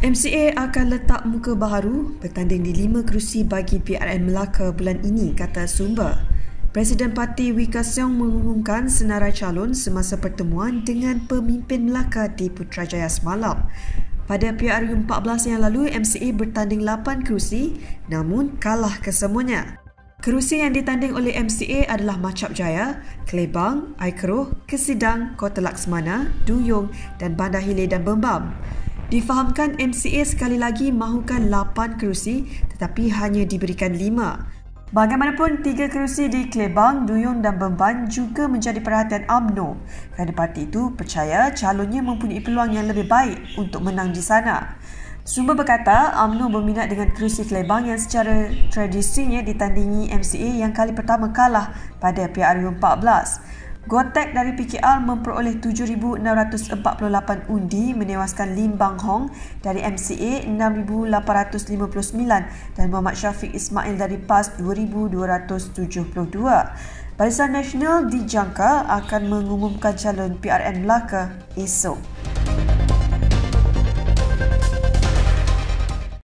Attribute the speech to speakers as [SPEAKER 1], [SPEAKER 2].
[SPEAKER 1] MCA akan letak muka baharu bertanding di lima kerusi bagi PRN Melaka bulan ini, kata sumber. Presiden Parti Wika Siong mengumumkan senarai calon semasa pertemuan dengan pemimpin Melaka di Putrajaya semalam. Pada PRU 14 yang lalu, MCA bertanding 8 kerusi namun kalah kesemuanya. Kerusi yang ditanding oleh MCA adalah Macap Jaya, Klebang, Aikeroh, Kesidang, Kota Laksmana, Duyung dan Bandar Hilir dan Bembam. Difahamkan MCA sekali lagi mahukan 8 kerusi tetapi hanya diberikan 5. Bagaimanapun, tiga kerusi di Klebang, Duyung dan Bemban juga menjadi perhatian AMNO kerana parti itu percaya calonnya mempunyai peluang yang lebih baik untuk menang di sana. Sumber berkata, AMNO berminat dengan kerusi Klebang yang secara tradisinya ditandingi MCA yang kali pertama kalah pada PRU 14. Gotek dari PKR memperoleh 7,648 undi menewaskan Lim Bang Hong dari MCA 6,859 dan Muhammad Syafiq Ismail dari PAS 2,272. Barisan Nasional dijangka akan mengumumkan calon PRN Melaka esok.